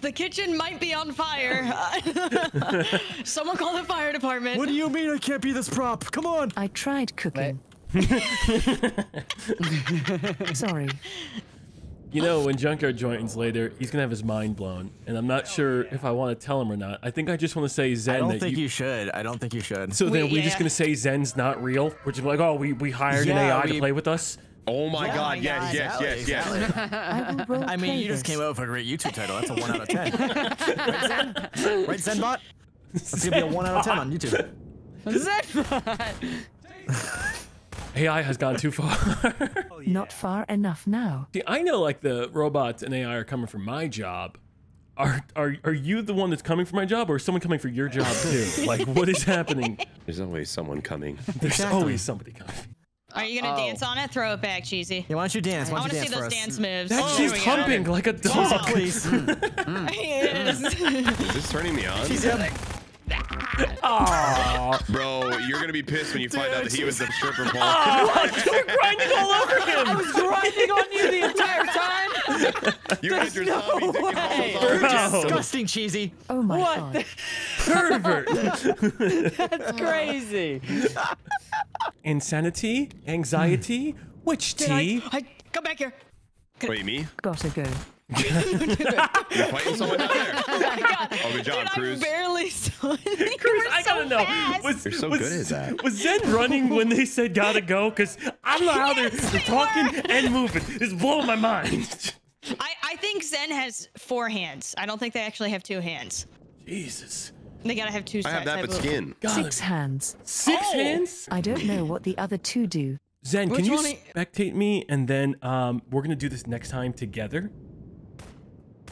the kitchen might be on fire. Someone call the fire department. What do you mean I can't be this prop? Come on. I tried cooking. Sorry. You know, when Junkyard joins later, he's gonna have his mind blown, and I'm not sure oh, if I want to tell him or not. I think I just want to say Zen I don't that think you. you should. I don't think you should. so then We- we're just gonna say Zen's not real. We're just like, oh, we we hired Yeah, an AI to play with us. Oh my god, my yes, God. yes, yes, yes. I I mean, you just came up with a great YouTube title. That's a one out of ten. right, Zen? Right, Zenbot? That's gonna be a one out of ten on YouTube. Zenbot. AI has gone too far. Not far enough now. See, I know like the robots and AI are coming for my job. Are are are you the one that's coming for my job, or is someone coming for your job too? Like, what is happening? There's always someone coming. There's Exactly. always somebody coming. Are you gonna Oh. dance on it? Throw it back, cheesy. Yeah, why don't you dance? I Why want don't to you see dance for those us? dance moves. That Oh, she's there go. humping like a Jesus, dog. please. He is. Is this turning me on? Aww. Bro, you're gonna be pissed when you find out that he was the stripper pole. you were grinding all over him. I was grinding on you the entire time. you had your zombie dick and way. balls on. Disgusting cheesy. Oh my What god. pervert. That's crazy. Insanity, anxiety, hmm. witch Did I, tea. I, come back here. Wait, me? Gotta go. You're fighting someone down there. Oh God. Oh, good job, Dude, Cruz. I barely saw it. You Cruz, I so gotta know. fast. Was, You're so was, good at that. Was Zen running when they said gotta go? Because I don't know how they're, Yes, they're they talking and moving. It's blowing my mind. I, I think Zen has four hands. I don't think they actually have two hands. Jesus. They gotta have two I have that, type but skin. God. Six hands. Six Oh. hands? I don't know what the other two do. Zen, Which can you spectate me and then um, we're gonna do this next time together?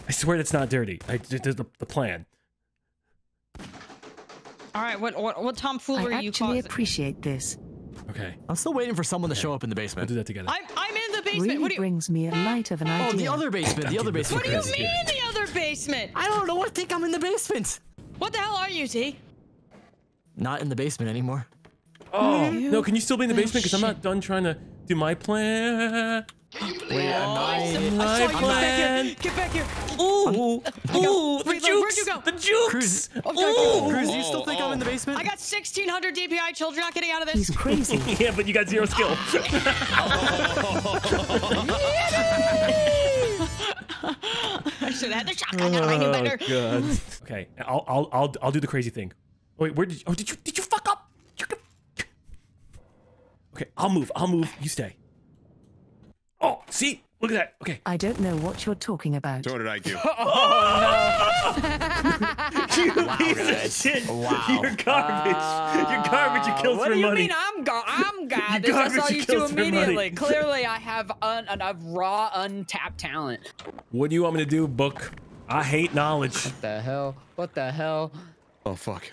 I swear that's not dirty. I did the, the plan. All right, what what, what I tomfoolery are you actually appreciate this. Okay, I'm still waiting for someone to show up in the basement. we'll do that together. I'm I'm in the basement. Really what do you brings me a light of an idea. Oh, the other basement. The other basement. What do you mean the other basement? I don't know. I think I'm in the basement. What the hell are you, T? Not in the basement anymore. Oh no! Can you still be in the basement? Because I'm not done trying to do my plan. Wait, am I I? saw you. My Get back here. Get back here. Ooh, ooh, the Wait, where'd jukes, the jukes. Cruz, Oh, Ooh. Cruz, do you still Oh, think I'm in the oh. oh, oh. basement? I got 1,600 DPI children not getting out of this. He's crazy. Yeah, but you got zero skill. I should have had the shotgun. I knew oh, better. God. Okay, I'll I'll I'll I'll do the crazy thing. Wait, where did you? Oh, did you did you fuck up? You can- Okay, I'll move. I'll move. You stay. Oh, see, look at that. Okay. I don't know what you're talking about. So what did I do? You piece of shit. Wow. You're garbage. Uh, you're garbage. You killed what do you money. mean I'm go- I'm garbage? I garbage, saw you you two money. immediately. Clearly, I have un- un- a raw, untapped talent. What do you want me to do, book? I hate knowledge. What the hell? What the hell? Oh fuck.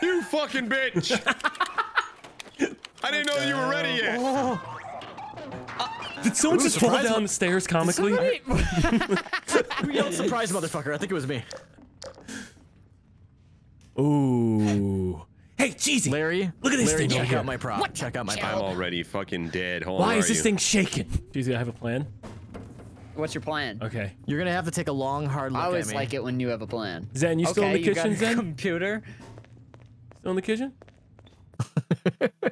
You fucking bitch! I didn't know you were ready yet. Oh. Uh, Did someone just fall down the stairs comically? You yelled surprise, motherfucker. I think it was me. Ooh. Hey, cheesy. Larry. Look at this Larry, thing over check out my prop. Check out my prop. I'm already fucking dead. Hold Why on, is this you? thing shaking? Cheesy, I have a plan. What's your plan? Okay. You're gonna have to take a long, hard look I always at like it when you have a plan. Zen, you still in okay, the you got kitchen, Zen? computer. Still in the kitchen?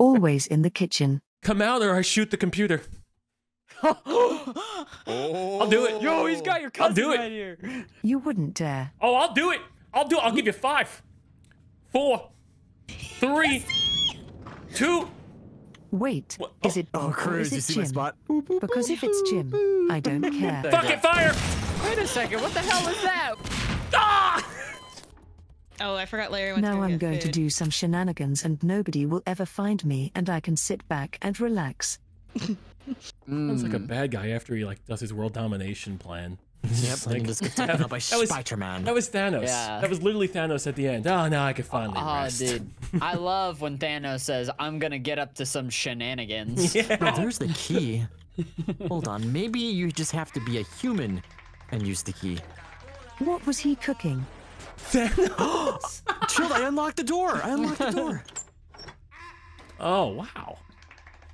Always in the kitchen. Come out or I shoot the computer. Oh. I'll do it. Yo, he's got your I'll do it. right here. You wouldn't dare. Oh, I'll do it. I'll do it. I'll give you five, four, three, two. Wait, What? is it Oh, Bob or Cruz, is you it see Jim? my spot? Because if it's Jim, I don't care. Fuck it, fire! Wait a second. What the hell is that? Ah! Oh, I forgot Larry went to Now go I'm get going to do some shenanigans and nobody will ever find me and I can sit back and relax. Sounds like a hmm. bad guy after he like does his world domination plan. Yep, Like, he just gets taken out by that was- Spider-Man. That was Thanos. Yeah. That was literally Thanos at the end. Oh, now I can finally Oh, rest. dude. I love when Thanos says, I'm gonna get up to some shenanigans. No, there's the key. Hold on, maybe you just have to be a human and use the key. What was he cooking? Thanos. Chill, I unlocked the door. I unlocked the door. oh wow.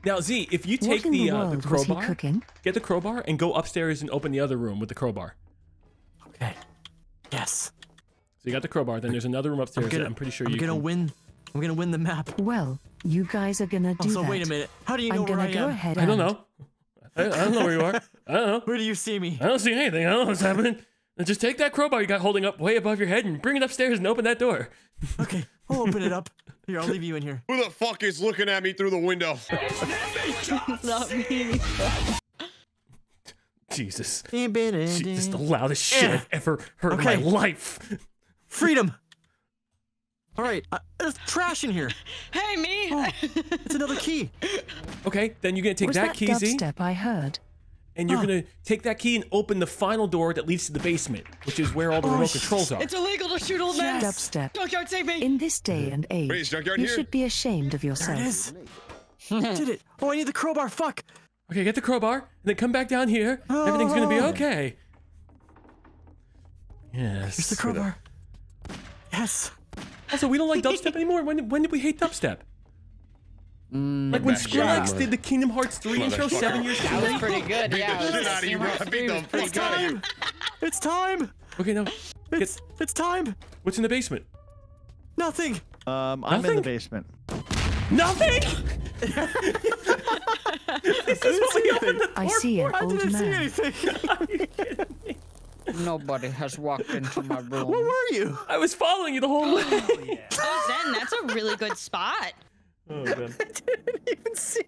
Now Z, if you take the the uh, the world was he crowbar, cooking? get the crowbar and go upstairs and open the other room with the crowbar. Okay. Yes. So you got the crowbar. Then there's another room upstairs. I'm gonna, that I'm pretty sure I'm you gonna can. win. I'm gonna win the map. Well, you guys are gonna Oh, do so that. wait a minute. How do you know I'm where gonna I go am? ahead I don't know. I, I don't know where you are. I don't know. Where do you see me? I don't see anything. I don't know what's happening. Then just take that crowbar you got holding up way above your head and bring it upstairs and open that door. Okay, I'll open it up. Here, I'll leave you in here. Who the fuck is looking at me through the window? Not me. Jesus. Freedom. This the loudest shit Eh. I've ever heard in my life. Freedom. All right, uh, there's trash in here. Hey, me. It's another key. Okay, then you're gonna take that that key, Z, dubstep I heard? And you're gonna take that key and open the final door that leads to the basement, which is where all the remote oh, controls are. It's illegal to shoot old men. Dubstep. Junkyard, save me. In this day and age, Wait, Junkyard you here? should be ashamed of There yourself. it is. Did it. Oh, I need the crowbar. Fuck. Okay, get the crowbar, and then come back down here. Oh. Everything's gonna be Oh. okay. Yes. Here's the crowbar. Yes. Also, we don't like dubstep anymore. When, when did we hate dubstep? Like when Back Skrillex did the Kingdom Hearts 3 intro seven years ago. That ago. was pretty good. Yeah, the it shit out of you, bro. Beat 3 the pretty It's time. It's time. Okay, no. It's it's time. What's in the basement? Nothing. Um, I'm in the basement. Nothing! this is what we opened the I see an for. I old didn't see man. anything. Nobody has walked into my room. Where were you? I was following you the whole way. Oh, Zen, that's a really good spot. Oh, man. even see.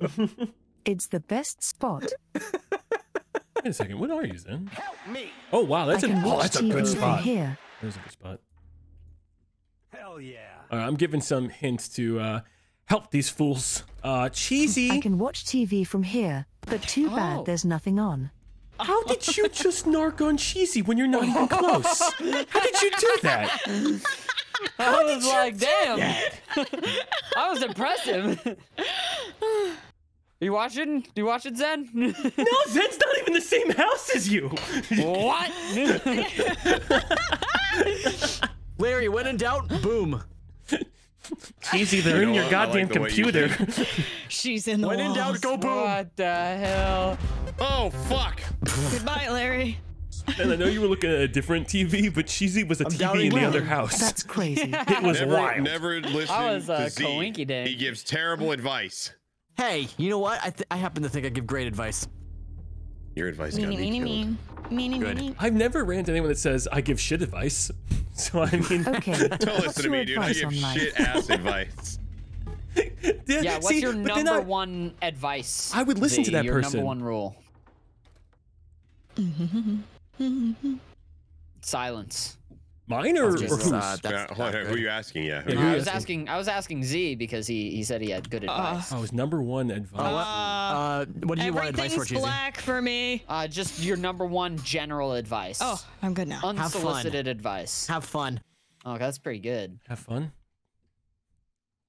You. it's the best spot. Wait a second. What are you, then? Help me. Oh, wow. That's I a, can oh, watch that's a TV good from spot. here. There's a good spot. Hell yeah. All right, I'm giving some hints to uh, help these fools. Uh, cheesy. I can watch TV from here, but too Oh. bad there's nothing on. How did you just narc on cheesy when you're not even close? How did you do that? I was like, damn. I was impressive. you watching? Do you watch it, Zen? No, Zen's not even the same house as you. what? Larry, when in doubt, boom. Cheesy, they're in your goddamn like the way you computer. She's in the When in doubt, walls. go boom. what the hell? Oh fuck! Goodbye, Larry. and I know you were looking at a different TV, but Cheesy was a TV in the you. other house. That's crazy. it was Never, wild. never listen I was, uh, to Z. coinky. He gives terrible advice. Hey, you know what? I th- I happen to think I give great advice. Your advice got Meanie, me meanie, killed. mean. Meanie, Good. meanie. I've never ran to anyone that says I give shit advice. So I mean, Okay, Don't listen to me, dude. I give on shit ass advice. Yeah, what's see, your number I- one advice? I would listen to Z, that your person. number one rule. Silence. Mine or, or Jesus, whose? uh, that's Yeah, hold on, who are you asking? Yeah. Yeah, No, who I you was asking? asking. I was asking Z because he he said he had good advice. Oh, his number one advice. Uh, uh, what do you want advice for, Everything's black for me. Uh, just your number one general advice. Oh, I'm good now. fun. unsolicited advice. Have fun. Oh, that's pretty good. Have fun.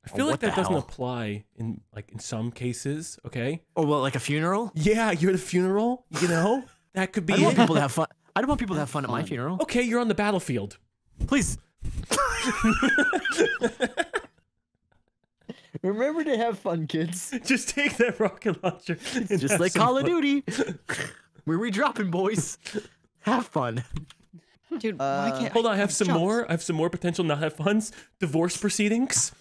I Oh, feel like that doesn't hell? apply in like in some cases. Okay. Oh, well, like a funeral? Yeah, you're at a funeral. You know that could be I don't want people to have fun. I don't want people to have fun at my funeral. Okay, you're on the battlefield. Please. Remember to have fun, kids. Just take that rocket launcher. and Just have like some Call of fun. Duty. We're redropping, boys. Have fun. Dude, why uh, can't Hold on, I have some jumps. more. I have some more potential not have funs. Divorce proceedings.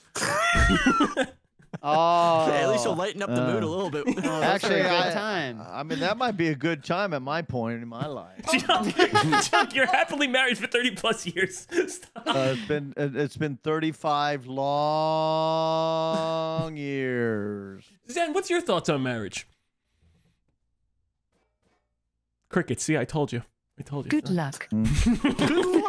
Oh, At least you'll lighten up the mood a little bit. Actually, a good I, time. I mean, that might be a good time at my point in my life. Chuck, Chuck, you're happily married for 30 plus years. Stop. Uh, it's been it- it's been 35 long years. Zen, what's your thoughts on marriage? Cricket, see, I told you. I told you. Good luck. Good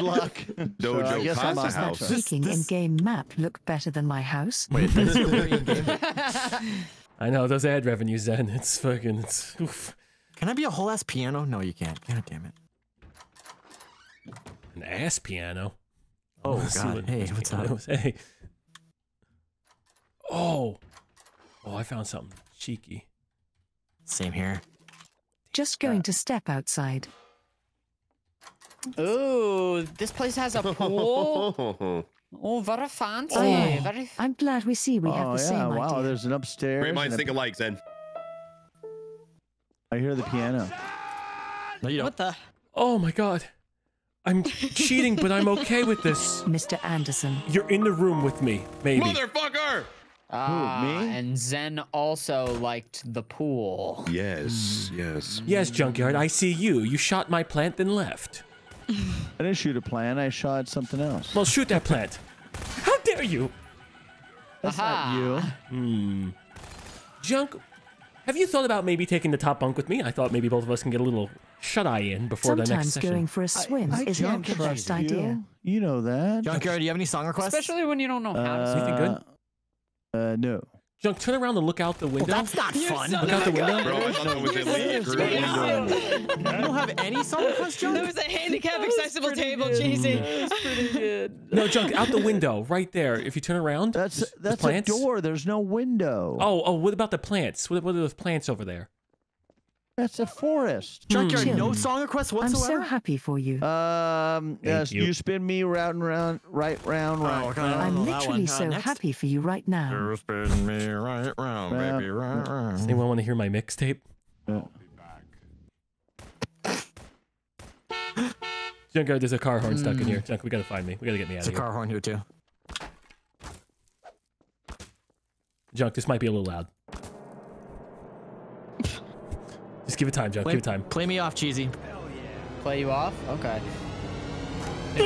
luck. Dojo I guess I'm Casa House. that Speaking in-game map look better than my house. Wait, that's in-game. I know, those ad revenues, Zen. It's fucking, it's, oof. Can I be a whole ass piano? No, you can't. God damn it. An ass piano. Oh, Let's God. what Hey, what's piano up? Hey. Oh. Oh, I found something cheeky. Same here. Just going to step outside. Ooh, this place has a pool. oh, very fancy. Oh. Very. I'm glad we see we have oh the yeah! same Wow, idea. there's an upstairs. Great minds and a- think alike, Zen. I hear the piano. No, you don't. What the? Oh my god. I'm cheating, but I'm okay with this. Mr. Anderson. You're in the room with me, maybe. Motherfucker! Ah, me? and Zen also liked the pool. Yes, yes. Yes, Junkyard, I see you. You shot my plant, then left. I didn't shoot a plant. I shot something else. Well, shoot that plant. How dare you? That's Aha. not you. Hmm. Junk, have you thought about maybe taking the top bunk with me? I thought maybe both of us can get a little shut eye in before the next session. Sometimes session. going for a swim I isn't don't the trust best idea. You. You know that. Junkyard, do you have any song requests? Especially when you don't know how to. sing Anything good? Uh, no. Junk, turn around and look out the window. That's not fun. look out the window. Bro, I thought that was illegal. You don't have any song requests, That Junk? was a handicap accessible table, cheesy. No, Junk, out the window, right there. If you turn around, That's there's- there's that's a plants. door. There's no window. Oh, oh, what about the plants? What, what are those plants over there? That's a forest. Junkyard, Chill. no song requests whatsoever. I'm so happy for you. Um, yes, you. you. spin me round and round, right round, right. Oh, okay, I don't I'm literally. Uh, so next. happy for you right now. You spin me right round, Yeah. baby, right round. Does anyone want to hear my mixtape? Yeah. Junkyard, there's a car horn stuck in here. Junk, we gotta find me. We gotta get me out There's of a here. car horn here too. Junk, this might be a little loud. Just give it time, Junk. Play, Give it time. play me off, cheesy. Play you off? Okay.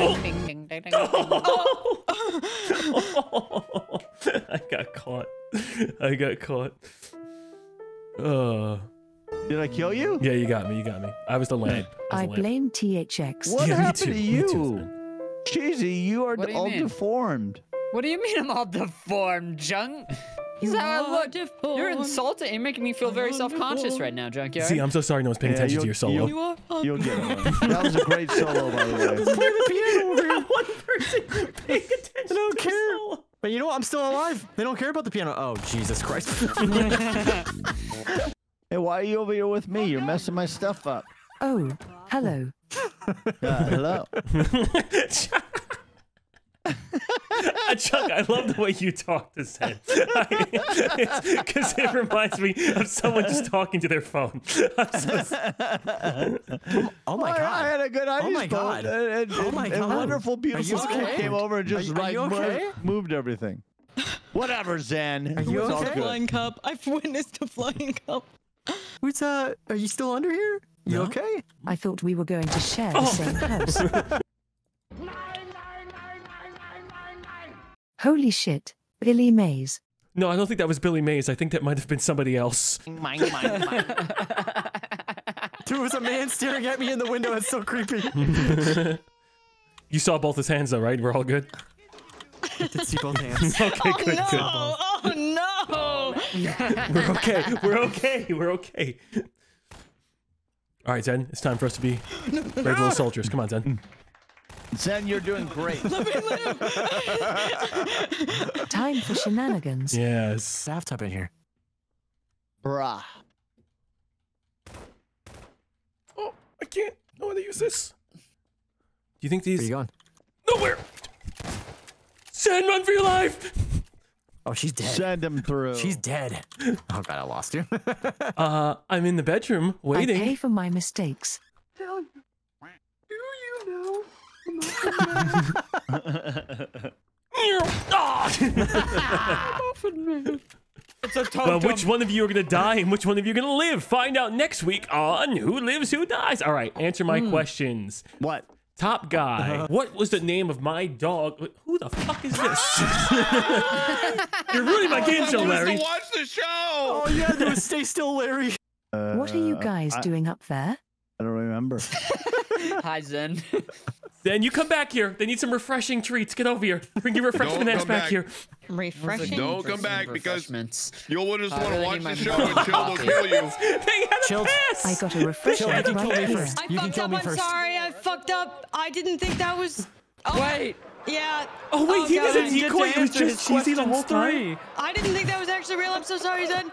I got caught. I got caught. Uh, Did I kill you? yeah, you got me. You got me. I was the lamp. was I the lamp. blame THX. What Yeah, me happened to you? too, Cheesy, you are you all mean? deformed. What do you mean I'm all deformed, Junk? Is that how I look? You're insulting. You're making me feel very self-conscious right now, Junkyard. See, I'm so sorry no one's paying Yeah, attention to your solo. you'll- You are fun. You'll get it. That was a great solo, by the way. Play the piano over here. One person paying attention. I don't care. But you know what? I'm still alive. They don't care about the piano. Oh, Jesus Christ. Hey, why are you over here with me? You're messing my stuff up. Oh, hello. Uh, hello. Chuck, I love the way you talk to Zen. Because it reminds me of someone just talking to their phone. I'm so- oh my I, I had a good ice my boat, God. And, and, Oh my and- and God. wonderful, Are beautiful you school okay? came over and just Are you- are like okay? moved everything. Whatever, Zen. Are you It's okay? Flying cup. I've witnessed a flying cup. What's uh? Are you still under here? You okay? I thought we were going to share the same house. Holy shit, Billy Mays. no, I don't think that was Billy Mays. I think that might have been somebody else. Dude, it was a man staring at me in the window. It's so creepy. You saw both his hands, though, right? We're all good. I did see both hands. Okay, good, good. Oh, oh no! We're okay. We're okay. We're okay. All right, Zen. It's time for us to be brave little soldiers. Come on, Zen. Zen, you're doing great. Time for shenanigans. Yes. Bathtub in here. Bruh. Oh, I can't. know how to use this. Do you think Where you these? going? Nowhere. Zen, run for your life. Oh, she's dead. Send him through. She's dead. Oh God, I lost you. Uh, I'm in the bedroom waiting. I waiting. pay for my mistakes. Ah! It's a well, which one of you are gonna die and which one of you are gonna live? Find out next week on Who Lives, Who Dies. All right, answer my questions. what? Top guy. What was the name of my dog? Wait, Who the fuck is this? You're ruining my game show, Wants Larry. to watch the show. All you gotta do stay still, Larry. What are you Uh, guys I, doing up there? I don't remember. Hi, Zen. Then you come back here. They need some refreshing treats. Get over here. Bring your refreshment ass back, back. here. Refreshing. Don't come back because you'll just want to really watch need my the show and Chill will kill you. They had a Chill. pass. I got a refreshment you can kill me first. I You fucked up. I'm first. sorry. I fucked up. I didn't think that was. Oh, Wait. Yeah. Oh wait, oh, he was God. a decoy. He was just cheesy the whole time. I didn't think that was actually real. I'm so sorry, Zen.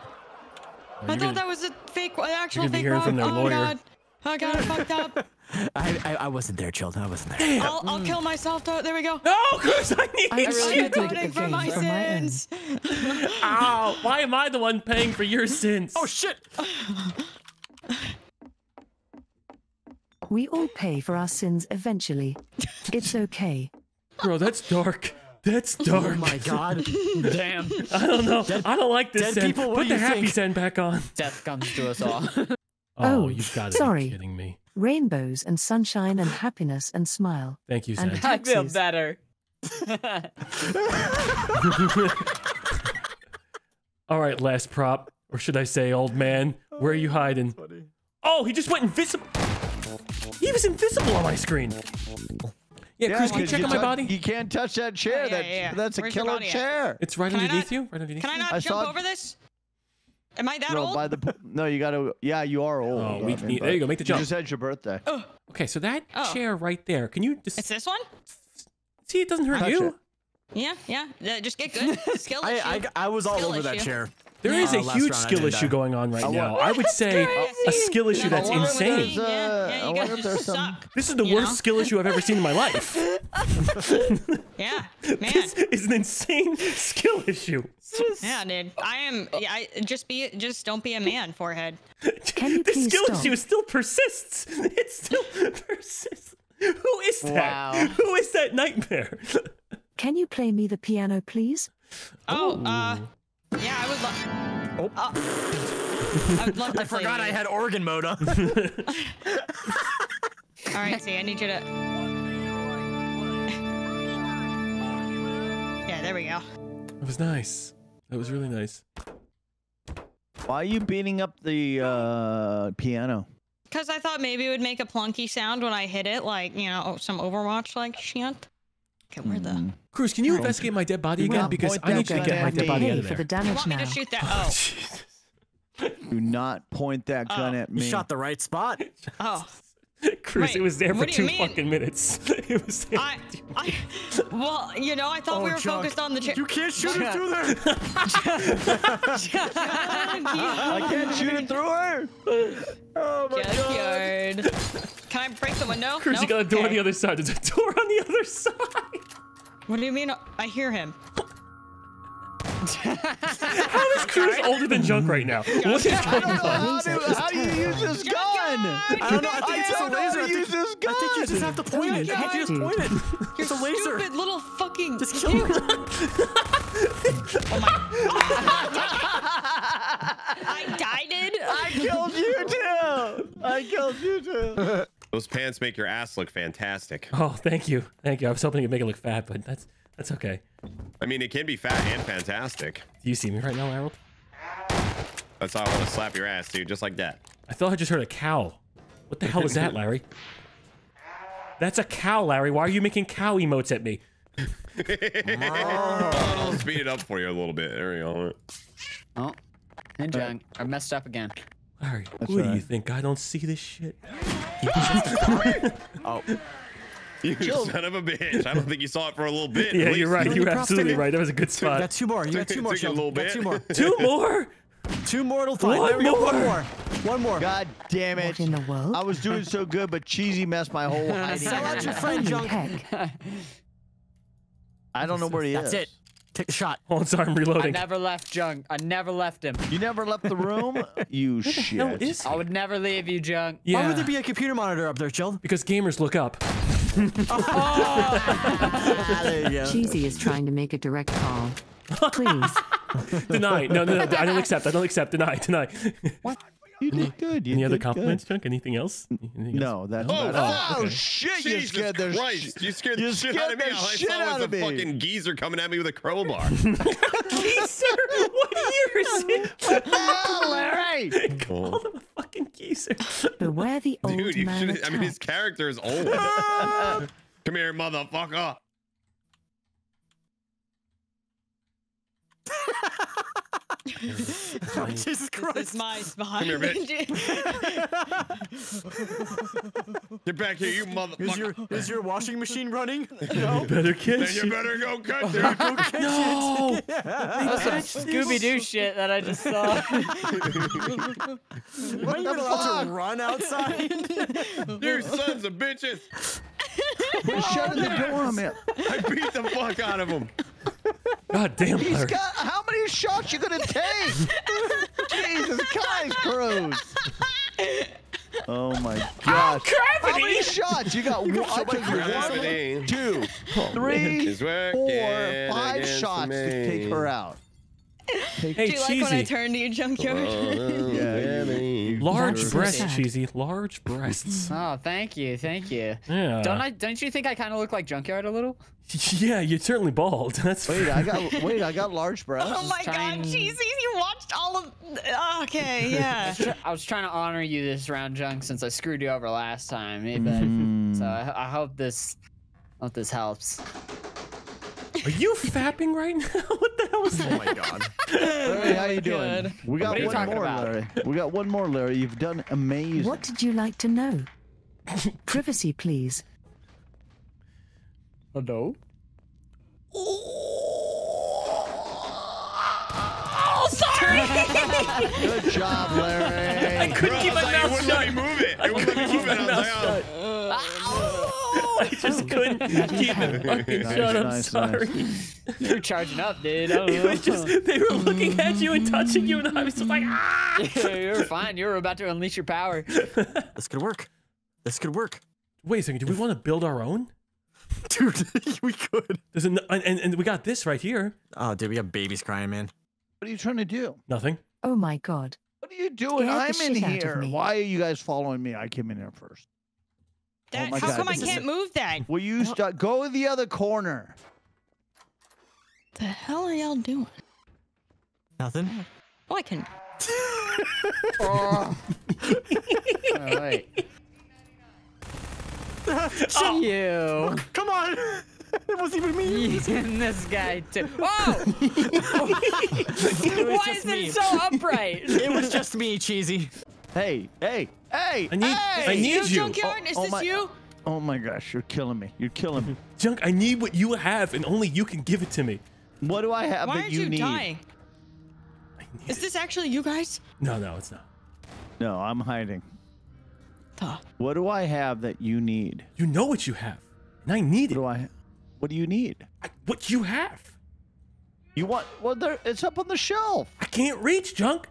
I gonna- thought that was a fake, an actual fake hearing rock. from their oh lawyer. god. Oh god, I fucked up. I, I I wasn't there, children. I wasn't there. I'll, I'll kill myself. though. There we go. No, Chris, I need I I'm really shit. did atoning the for my for my sins. Ow! Why am I the one paying for your sins? Oh shit! We all pay for our sins eventually. It's okay. Bro, that's dark. That's oh dark. Oh my god. Damn. I don't know. I don't like this. dead Zen. people, what Put the happy think? Zen back on. Death comes to us all. Oh, Oh, you've got to sorry. be kidding me. Rainbows and sunshine and happiness and smile. Thank you, And Zen. I feel better. All right, last prop, or should I say, old man, where are you hiding? Oh, he just went invisible. He was invisible on my screen. Yeah, Cruz, can you check on my body? You can't touch that chair. yeah, that, yeah. That's a Where's your killer chair. It's right Can underneath not- you. Right underneath. Can I you? not I jump saw- over this? Am I that no, old? by the no, you gotta. Yeah, you are old. Oh, I we- mean, there you go, make the jump. You jump. just had your birthday. Oh. Okay, so that Oh. chair right there. Can you just It's this one? see? It doesn't hurt Touch you. it. Yeah, yeah. yeah, Just get good. Skill I, issue. I, I was all Skill over that chair. There is Uh, a last huge skill issue die. going on right I now. wa- I would say a skill issue that's I wonder if insane. uh, yeah, you guys just suck. This is the You worst know? skill issue I've ever seen in my life. Yeah, man. this is an insane skill issue. Yeah, dude. I am. Yeah, I, just be. Just don't be a man. Forehead. Can you the skill stop? issue still persists. It still persists. Who is that? Wow. Who is that nightmare? Can you play me the piano, please? Oh, uh, yeah. I would love. Oh. I would love to I forgot play I had organ mode on. All right, see, I need you to. Yeah, there we go. It was nice. That was really nice. Why are you beating up the uh, piano? Because I thought maybe it would make a plunky sound when I hit it, like you know, some Overwatch like shit. Okay, where the? Mm. Cruz, can you investigate my dead body again? Well, Because I need you to get my dead body out Pay of for there. the You damage want me now. to shoot that? Oh, Jesus. Do not point that oh. gun Oh. at You me. shot the right spot. oh. Cruz, Wait, it was there for what do you two mean? fucking minutes. It was there. I, I, well, you know, I thought oh, we were Chuck, focused on the chair. You can't shoot it through there. I can't shoot it through her. Oh my god. Junkyard. Can I break the window? Cruz, no? you got a door on the other side. There's a door on the other side. What do you mean? I hear him. How is Cruz older than Junk right now? What is I going on? how, to, how do you use this gun? I don't know. I think it's just a don't know how laser. I think, use this gun. I think you just have to point it. I think you just point it. It's a laser. Stupid little fucking. Just kill it. Oh I guided. I killed you too. I killed you too. Those pants make your ass look fantastic. Oh, thank you, thank you. I was hoping you'd make it look fat, but that's that's okay. I mean, it can be fat and fantastic. Do you see me right now, Harold? That's how I want to slap your ass, dude, just like that. I thought I just heard a cow. What the hell is that, Larry? That's a cow, Larry. Why are you making cow emotes at me? I'll speed it up for you a little bit. There we go. Oh, hey, Junk. I messed up again. Larry, who do you think? I don't see this shit. oh. You son of a bitch. I don't think you saw it for a little bit. Yeah, you're right. Any You're absolutely right. That was a good You got two more. You got two more. you a Sheldon. little Got two more. Two more. Two more. It'll fine. One there we go. One more. more. One more. God damn it. In the world? I was doing so good, but Cheesy messed my whole hiding. Sell out your friend, Holy Junk. I don't know where he That's is. it. Take the shot. Hold on, sorry, I'm I reloading. never left Junk. I never left him. You never left the room? You Where the hell shit. is he? I would never leave you, Junk. Yeah, Why would there be a computer monitor up there, Jill? because gamers look up. There you go. Cheesy is trying to make a direct call. Please. Deny. No, no, no. I don't accept. I don't accept. Deny. Deny. You did good. You Any other did compliments, Chunk? Anything else? Anything Good. else? No, that's Oh, not all. fuck. Oh, shit, you Jesus scared the Christ. You scared you the shit scared out of me. the All I shit saw was a me. fucking geezer coming at me with a crowbar. Geezer. What year is it? Oh, Larry! Call him a fucking geezer. Beware the old Dude, you man should I mean, his character is old. Come here, motherfucker. Jesus This is my spot. Come here, bitch. Get back here, you Is motherfucker. your is your washing machine running? You better Then catch you better go cut, oh, dude. No. That's some Scooby Doo shit that I just saw. Why are you even allowed to run outside? you sons of bitches. Quit shutting the door on me. I beat the fuck out of him. God damn, He's Larry. got how many shots you gonna take? Jesus Christ, Cruz. Oh my gosh. How many shots? You got one, I took Gravity. one, two, three, Is working four, five against shots to take her out. Take Hey, Do you like when I cheesy. turn to you, junkyard? Oh, Yeah, you- Large breasts, cheesy. Large breasts. Oh, thank you, thank you. Yeah. Don't I? Don't you think I kind of look like Junkyard a little? Yeah, you're certainly bald. That's Wait, I got wait, I got large breasts. Oh my trying- god, cheesy! You watched all of. Okay, yeah. I was trying to honor you this round, Junk, since I screwed you over last time. but- Mm. So I, I hope this, hope this helps. Are you fapping right now? what the hell is that? Oh my god. Larry, how you doing? Good. We got What are you one more, about? Larry. We got one more, Larry. You've done amazing. What did you like to know? Privacy, please. Hello. Oh, sorry! Good job, Larry. I couldn't keep my I mouth wouldn't let shut. me move it. I wouldn't let me move it. I was like, oh. I just couldn't keep it fucking Nice, shut. I'm nice, sorry. You're charging up, dude. I don't It was just they were looking at you and touching you, and I was just like, ah. You're fine. You're about to unleash your power. This could work. This could work. Wait a second. Do we want to build our own? Dude, we could. There's an and, and and we got this right here. Oh, dude, we got babies crying, man. What are you trying to do? Nothing. Oh my god. What are you doing? Scared the I'm in shit out of here. Why are you guys following me? I came in here first. Oh that, my how God, come I can't a- move that? Will you start? Go to the other corner. The hell are y'all doing? Nothing. Oh, I can. Oh. All right. Oh. You. Come on. it wasn't even me. and this guy too. Whoa! Why is me. it so upright? It was just me, cheesy. Hey, hey, hey! I need- hey! I need you, you. junkyard? Is oh, oh this my- you? Uh, oh my gosh, you're killing me. You're killing me. Junk. I need what you have, and only you can give it to me. What do I have Why that aren't you, you need? dying? Is this actually you guys? No, no, it's not. No, I'm hiding. Duh. What do I have that you need? You know what you have, and I need What it. do I? What do you need? I- what you have. You want? Well, there. It's up on the shelf. I can't reach, Junk.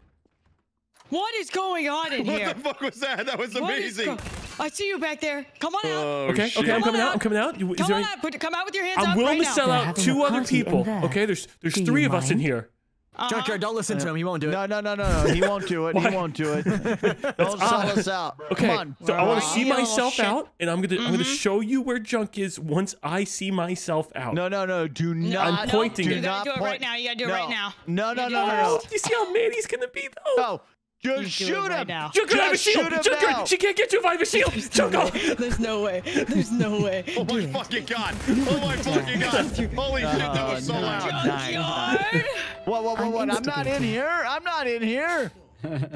What is going on in What here? What the fuck was that? That was What is amazing. I see you back there. Come on out. Oh, Okay, shit. okay, I'm coming out. out. I'm coming out. You, is Come there on any- out. Put, come out with your hands I'm up willing right to sell out two other people. there. Okay, there's there's Do three you of us in mind? here. Uh-huh. Junkyard, don't listen to him. He won't do it. No, no, no, no, no. He won't do it. He won't do it. Don't sell us out. Okay, Come on. so I want to see myself shit. out, and I'm gonna I'm Mm-hmm. gonna show you where Junk is once I see myself out. No, no, no. Do not. I'm pointing do it. You gotta do it right now. You gotta do it no. right now. No, no, no, no, no. You see how mad he's gonna be though? No. Just You do it shoot right him. now. Junkyard, I have a Just shield. shoot him Junkyard, now. she can't get you if I have a shield. Junkyard. There's no way. There's no way. Oh my fucking god. Oh my fucking god. Holy shit, that oh, was so no, loud. no. Junkyard. What, what, what, I'm what? I'm not in here. I'm not in here.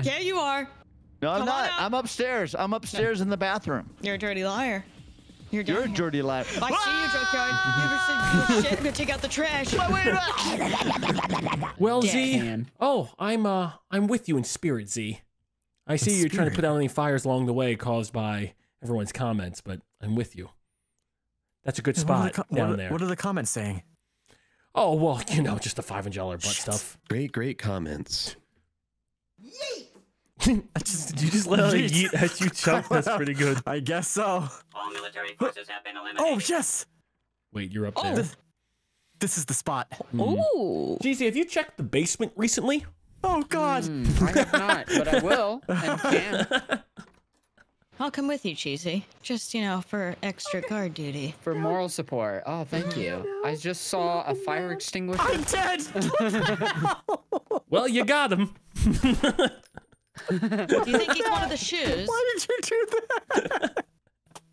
yeah, you are. No, I'm Come not. I'm upstairs. I'm upstairs in the bathroom. You're a dirty liar. You're, You're a dirty liar. I see you, junkyard. You ever said shit? I'm gonna take out the trash. Well, Z. Deckhand. Oh, I'm uh I'm with you in spirit, Z. I see you're trying to put out any fires along the way caused by everyone's comments, but I'm with you. That's a good What the spot co- down what, are- there. What are the comments saying? oh well, you know, just the five hundred dollar butt stuff. Great, great comments. Did you just let out a Yeet. yeet as you chuck? That's pretty good. I guess so. All military forces have been eliminated. Oh, yes. Wait, you're up Oh. there. This is the spot. Ooh. GC, have you checked the basement recently? Oh, God. Hmm, I have not, but I will and can I'll come with you, Cheesy. Just, you know, for extra guard duty. for moral support. Oh, thank you. I just saw a fire extinguisher. I'm dead. Well, you got him. Do you think he's one of the shoes? Why did you do that?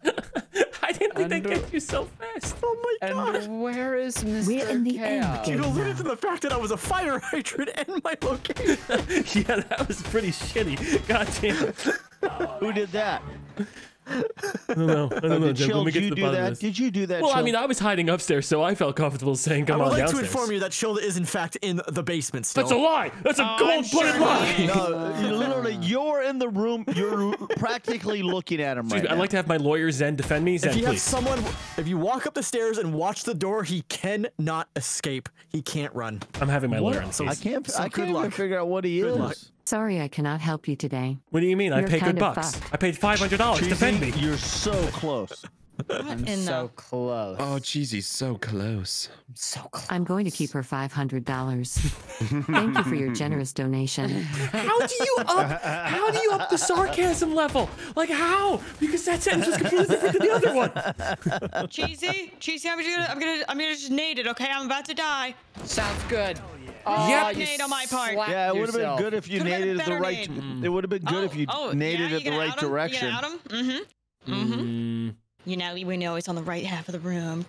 I didn't think they'd Under- get you so fast. Oh, my God. And where is Mr. We're in the end You alluded to the fact that I was a fire hydrant and my location. yeah, that was pretty shitty. God damn. Who did that? I don't know. I don't uh, know. Did Jim. Let Chill, me get you to the do bottom of that? this. Did you do that? Well, I mean, I was hiding upstairs, so I felt comfortable saying, I would on like downstairs." to inform you that Shilda is in fact in the basement still. That's a lie. That's a I'm cold-blooded sure lie. No, you literally, you're in the room. You're practically looking at him Excuse right me, I'd like to have my lawyer Zen defend me. Zen, If you have someone, if you walk up the stairs and watch the door, he cannot escape. He can't run. I'm having my lawyer on the now. I can't. So I good can't even luck. figure out what he Good is. luck. Sorry I cannot help you today. What do you mean? I You're paid good bucks. fucked. I paid five hundred dollars defend me. You're so close. I'm in so the- close. Oh, cheesy, so close. I'm so close. I'm going to keep her $500. Thank you for your generous donation. How do you up? How do you up the sarcasm level? Like how? Because that sentence was completely different than the other one. Cheesy, cheesy. I'm gonna, I'm gonna, I'm gonna just nade it. Okay, I'm about to die. Sounds good. Oh, Yep. you Nade on my part. Yeah, it would have been good if you Could've naded it the right. nade. It would have been good if you oh, naded yeah, it you the right him? direction. You out him? Mm-hmm. Mm-hmm. Mm, You know, we know it's on the right half of the room.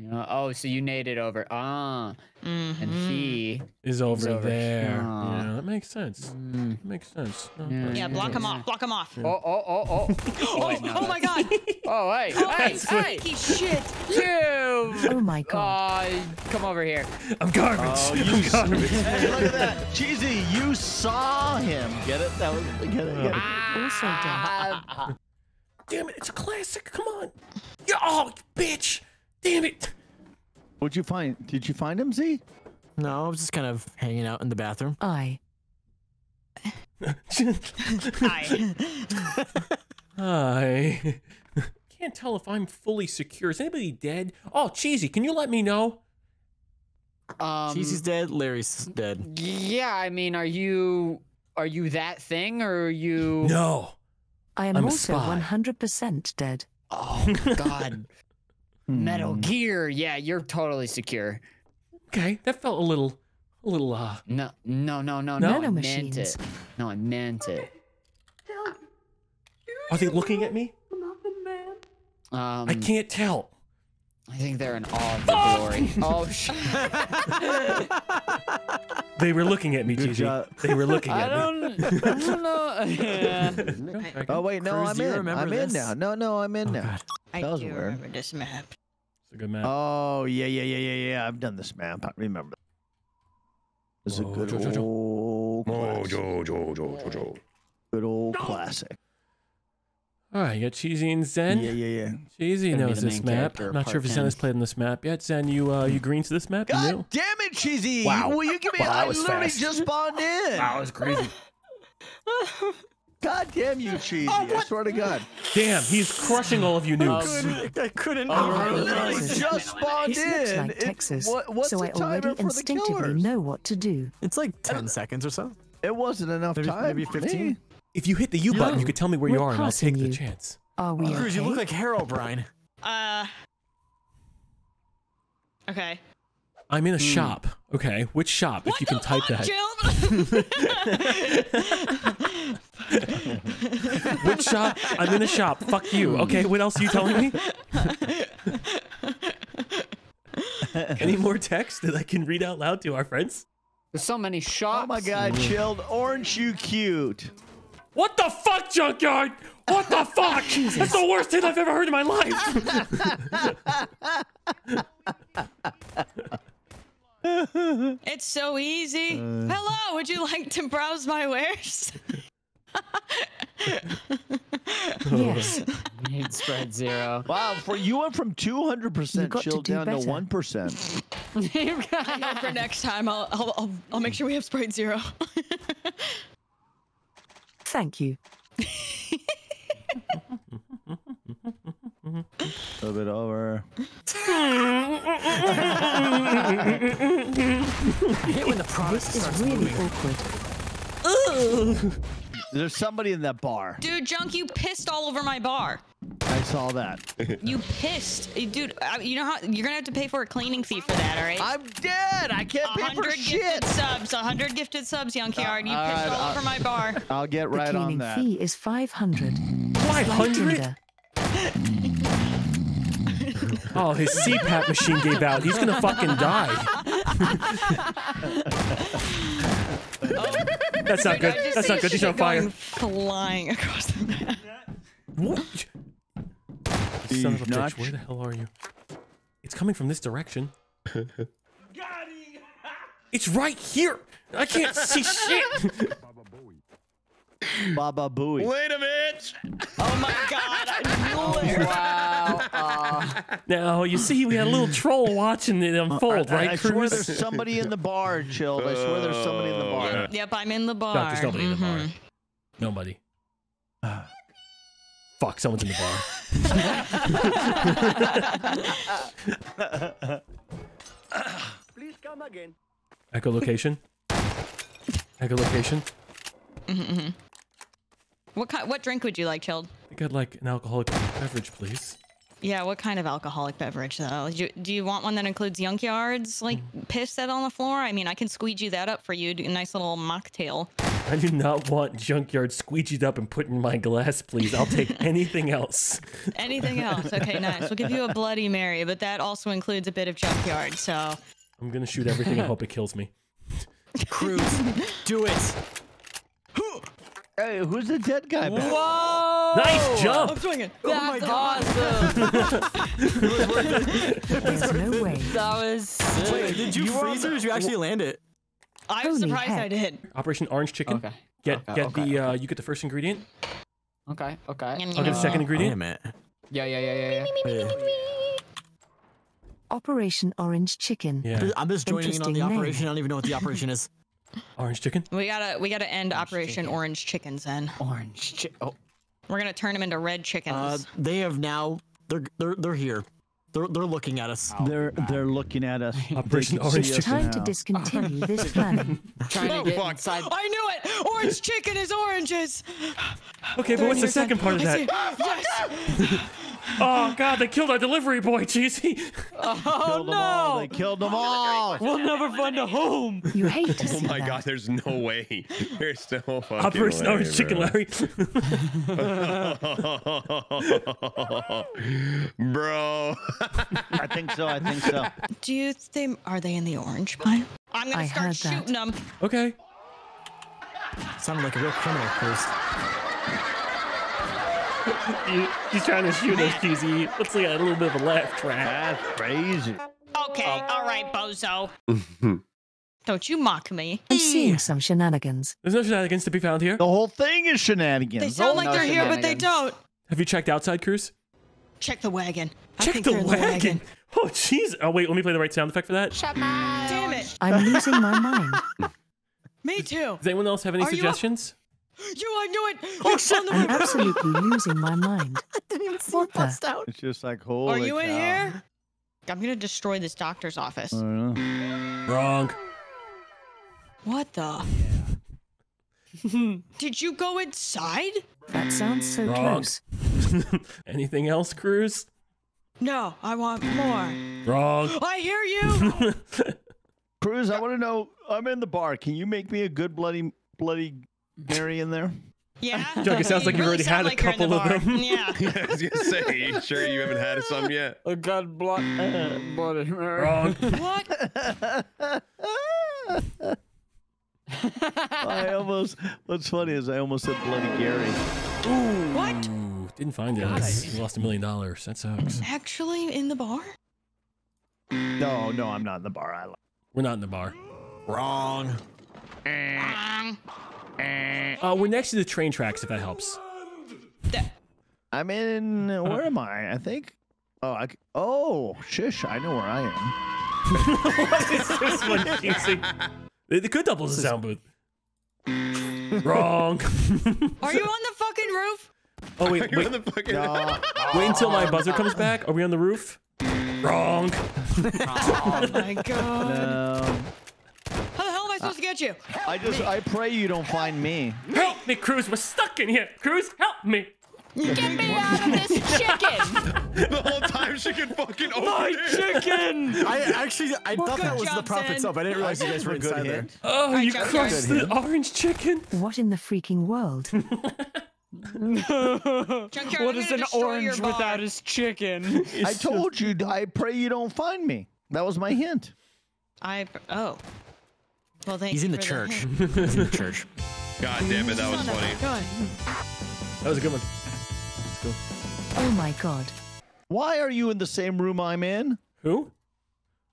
Yeah, oh, so you naded over. Ah, Mm-hmm. and he. is over, over there. here. Yeah, that makes sense. Mm. That makes sense. No, Yeah. Yeah, block him off. Block him off. Oh, oh, oh, oh. oh, wait, no, oh my god. Oh, hey, hey, hey, He shit. you. Oh my god. Uh, come over here. I'm garbage. Oh, you I'm garbage. Hey, look at that, cheesy! You saw him. Get it? That was get it. Get it. Also dead. Ah, Damn it! It's a classic. Come on. Yeah. Oh, bitch. Damn it. What'd you find? Did you find him, Z? No, I was just kind of hanging out in the bathroom. I. Hi. Hi. Can't tell if I'm fully secure. Is anybody dead? Oh, cheesy. Can you let me know? um, Cheesy's dead. Larry's dead. Yeah, I mean, are you are you that thing or are you? No. I am I'm also 100% dead. Oh God. Metal Hmm. Gear. Yeah, you're totally secure. Okay, that felt a little, a little. uh No, no, no, no, No? no. I meant it. No, I meant it. Are they looking at me? Um, I can't tell. I think they're in awe of the glory. Oh shit. They were looking at me, Good cheesy. job. They were looking I at don't. I don't know. Yeah. Oh wait, no, Cruz, I'm in. I'm in now. No, no, I'm in Oh, now. God. I That was do weird. remember this map. It's a good map. Oh yeah, yeah, yeah, yeah, yeah. I've done this map. I remember. This is a good Jo, Jo, Jo. old, Joe. good old classic. All right, you got cheesy and Zen. Yeah, yeah, yeah. Cheesy knows this map. I'm not sure if part Zen has played in this map yet. Zen, you uh, you green to this map? God new? damn it, cheesy! Wow. Will you give me? Wow, that I literally fast. just spawned in. Wow, that was crazy. God damn you, cheesy! Oh, I swear to God. Damn, he's crushing all of you noobs. I couldn't. I Oh, literally Texas. just spawned This looks in. like It- Texas, what, what's so the I already instinctively know what to do. It's like 10 seconds or so. It wasn't enough Maybe- time. maybe for me. 15? If you hit the U button, No, you could tell me where you we're are, and I'll passing take the chance. Are we Cruz, you look like Herobrine. Uh. Okay. I'm in a shop. Okay, which shop? if you can type that. Jill? Which shop? I'm in a shop. Fuck you. Okay, what else are you telling me? Any more text that I can read out loud to our friends? There's so many shops. Oh my God, chilled. Orange, you cute. What the fuck, Junkyard? What the fuck? That's the worst hit I've ever heard in my life. it's so easy. Uh. Hello, would you like to browse my wares? Yes. Need spread zero. Wow, for you went from 200% You got to chilled do down to better. 1%. I know for next time, I'll, I'll, I'll, I'll make sure we have Sprite Zero. Thank you. A little bit over. I hate when the product This is really moving. awkward. There's somebody in that bar. Dude, Junk, you pissed all over my bar. I saw that. You pissed. Dude, you know how you're gonna have to pay for a cleaning fee for that, all right? I'm dead. I can't pay for hundred shit. gifted subs, a hundred gifted subs, Yard. You all pissed right, all uh, over my bar. I'll get The right on that. The cleaning fee is 500. Five hundred? Tinder. Oh, his CPAP machine gave out. He's gonna fucking die. That's not good. That's not good. He's shit on fire. Flying across the map. What? He's Son of a not- bitch, where the hell are you? It's coming from this direction. It's right here. I can't see shit. Baba Booey. Wait a minute. Oh my god, I knew it. Wow. Uh, Now you see, we had a little troll watching it unfold, I, right, I swear there's somebody in the bar, Chilled. I swear there's somebody in the bar. Uh, Yep, I'm in the bar. Doc, there's nobody in the bar. Mhm. Nobody. Fuck, someone's in the bar. Please come again. Echolocation. Echolocation. What kind? What drink would you like, chilled? I think I'd like an alcoholic beverage, please. Yeah, what kind of alcoholic beverage though? Do you, do you want one that includes Junkyard's like mm. piss that on the floor? I mean, I can squeegee that up for you. Do a nice little mocktail. I do not want junkyard squeegeed up and put in my glass, please. I'll take anything else. Anything else? Okay, nice. We'll give you a Bloody Mary, but that also includes a bit of Junkyard. So I'm gonna shoot everything and hope it kills me. Cruz, do it. Hey, who's the dead guy back? Whoa! Nice jump! I'm swinging. That's awesome. There's no way. that was sick. Wait, did you, freeze it or did you actually land it? I was Holy surprised I did. Operation Orange Chicken. Okay. Get Okay, get okay, the uh, you get the first ingredient. Okay. Okay. I'll get the second ingredient. Damn it. Yeah. Yeah. Yeah. Yeah. yeah. Operation Orange Chicken. Yeah, I'm just joining in on the Interesting name. operation. I don't even know what the operation is. Orange chicken. We gotta we gotta end Operation Orange Chickens. Then Orange. Chi- oh. we're gonna turn them into red chickens. Uh, they have now. They're they're they're here. They're they're looking at us. They're they're looking at us. Operation They can Orange see us Chicken. Time to discontinue this plan. Trying Oh, to get fuck. inside. I knew it. Orange chicken is oranges. Okay, but what's the second part of that? Yes. Oh god, they killed our delivery boy, cheesy. Oh, killed them all. They killed them oh, all. We'll never find a home. You hate to oh, see Oh my that. god, there's no way. There's no fucking Operation way, Orange Chicken. Larry. Bro. I think so. I think so. Do you think are they in the orange pile? I'm gonna I start heard that. shooting them. okay. Sounded like a real criminal, Cruz. You, he's trying to shoot us, cheesy. Looks like a little bit of a laugh track. That's crazy. Okay, um, all right, bozo. Don't you mock me. I'm seeing some shenanigans. There's no shenanigans to be found here. The whole thing is shenanigans. They sound Oh, like no they're here, but they don't. Have you checked outside, Cruz? Check the wagon. I Check think the they're in wagon. Oh, jeez. Oh, wait. Let me play the right sound effect for that. Does Damn it. I'm losing my mind. Me too. Does anyone else have any Are you suggestions? You, I knew it. Oh shit. I'm absolutely losing my mind. I didn't even see What the? It's just like holy. Are you in here? I'm gonna destroy this doctor's office. I don't know. Wrong. What the? Did you go inside? That sounds so Wrong. close. Anything else, Cruz? No, I want more. Wrong. I hear you. Cruz, I want to know. I'm in the bar. Can you make me a good bloody bloody Mary in there? Yeah. Jug, it sounds like You you've really already had a like you're in the couple of them. Yeah. I was gonna say, you sure you haven't had some yet? A god blood. blood. Wrong. What? I almost. What's funny is I almost said bloody Gary. What? Didn't find it. You lost a million dollars. That sucks. Actually, in the bar? No, no, I'm not in the bar. I. We're not in the bar. Wrong. Um, Uh, we're next to the train tracks, if that helps. I'm in. Where am I? I think. Oh, I. c- Oh, shush! I know where I am. what is this one, cheesy? They, they could double as a sound booth. Wrong. are you on the fucking roof? Oh, wait, wait. on the fucking. No, Wait until my buzzer comes back. Are we on the roof? Wrong. Oh my god. no. I supposed to get you? I just. I pray you don't find me. Help me, Cruz. We're stuck in here. Cruz, help me. Get me out of this chicken! the whole time she can fucking open it. chicken! I actually I thought that was the job, prop Zen. itself. I didn't realize you guys were good inside there. hint. Oh, you Jug, crushed Jug. the orange chicken. What in the freaking world? Junkyard, What I'm is an orange without his chicken? I told you. I pray you don't find me. That was my hint. I. Oh. Well, thank He's in the church. He's in the church. God damn it, that was Son of a funny. That was a good one. Let's go. Oh my god. Why are you in the same room I'm in? Who?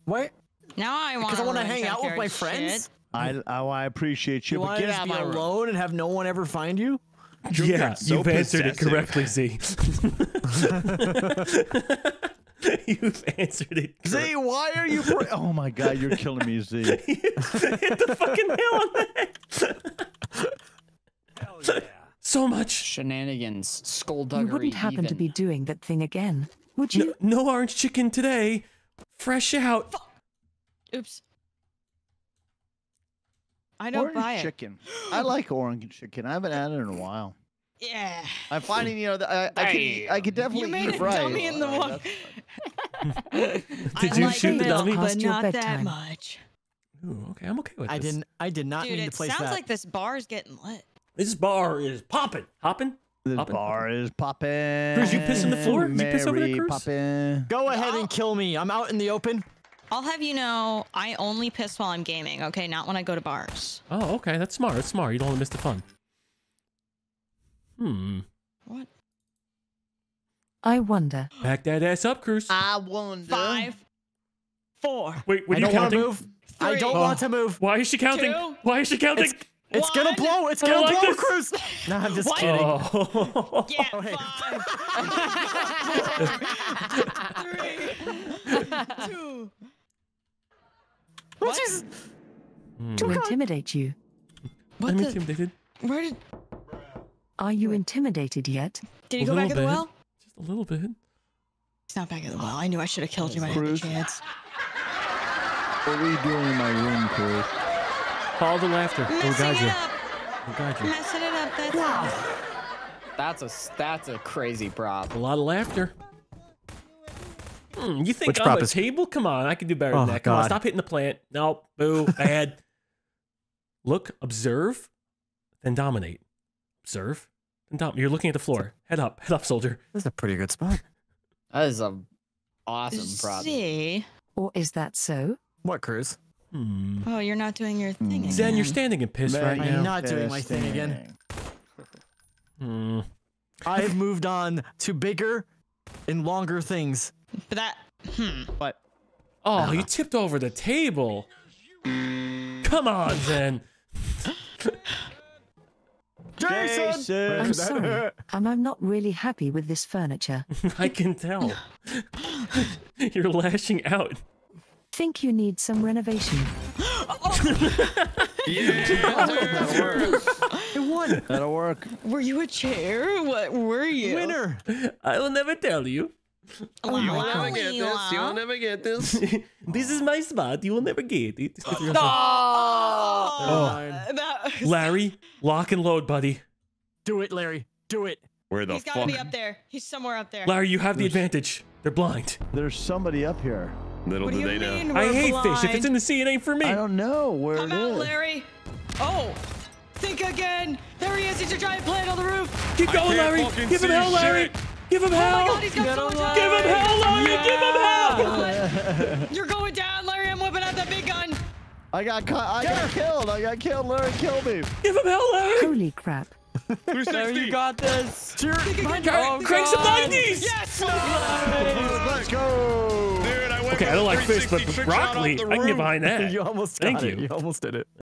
What? Now I want. Because I want to hang out with my Junkyard's friends. shit. I. Oh, I appreciate you, You but want to just be of room. alone and have no one ever find you? Yeah, so you've answered it correctly, Z. You've answered it. Z, why are you? Br- oh my God, you're killing me, Z. Hit the fucking nail on the head. So much. Shenanigans, skullduggery. You wouldn't happen to be doing that thing again, would you? no orange chicken today. Fresh out. Oops. I don't Orange buy it. chicken. I like orange chicken. I haven't had it in a while. Yeah. I'm finding, you know, that I, I could, I could definitely You made eat it fries. dummy in the Uh, one. Did you like shoot the dummy? But not that bedtime. much. Ooh, okay, I'm okay with I this. I didn't. I did not Dude, mean it to place sounds like this bar's getting lit. This bar is popping. Hopping? The Poppin', bar is popping. Cruz, you piss in the floor? You piss over there, Cruz? poppin'. Go ahead and kill me. I'm out in the open. I'll have you know, I only piss while I'm gaming, okay? Not when I go to bars. Oh, okay. That's smart. That's smart. You don't want to miss the fun. Hmm. What? I wonder. Back that ass up, Cruz. I wonder. Five, four, Wait, what I are you don't want to counting? move. I don't want to move. Why is she counting? Two. Why is she counting? It's, it's gonna blow. It's gonna like blow, this. Cruz. No, I'm just What? kidding. Oh. yeah, Okay. five, three, two. What? is- To intimidate you. What I'm the? intimidated. Where did? Are you intimidated yet? Did he A go back in the bit. well? Just a little bit. He's not back in the well. I knew I should have killed you when I had the chance. What are you doing in my room, Cruz? Follow the laughter. We'll Messing guide you. it up. We'll guide you. Messing it up. That's all. That's a s- that's a crazy prop. A lot of laughter. Hmm, you think Which I'm prop a is- table? Come on, I can do better Oh, than that. Come on, God. stop hitting the plant. No, boo, bad. Look, observe, then dominate. Observe, then dominate. You're looking at the floor. Head up, head up, soldier. This is a pretty good spot. That is a awesome prop. See? Or is that so? What, Cruz? Hmm. Oh, you're not doing your thing again. Zen, you're standing in piss right I'm now. not doing my thing again. Hmm. I have moved on to bigger and longer things. But that. Hmm. But Oh, you tipped over the table. Come on, Zen. Jason. I'm sorry. and I'm not really happy with this furniture. I can tell. You're lashing out. Think you need some renovation. It won. That'll work. Were you a chair? What were you? Winner. I will never tell you. Oh, You will never get this. You will never get this. This is my spot. You will never get it. Oh. oh, that, Larry, lock and load, buddy. Do it, Larry. Do it. Where the he's got to fuck? be up there. He's somewhere up there. Larry, you have the advantage. They're blind. There's somebody up here. Little what do do they know. mean? I we're hate fish. If it's in the sea, it ain't for me. I don't know where Come it out, is. Larry. Oh, think again. There he is. He's a giant plant on the roof. Keep going, Larry. fucking Give him see hell, Larry. shit. Give him Oh my hell. God, he's got so much Give him hell, Larry. Give him hell. hell. You're going down, Larry. I'm whipping out that big gun. I got cut. I got killed. I got killed. Larry killed me. Give him hell, Larry. Holy crap. 360. got this. Crank, crank some 90s. Yes. Let's go. Dude, I went Okay, I don't like fish, but 360 trick shot off broccoli, I can get behind that. You almost Thank got it. you. You almost did it.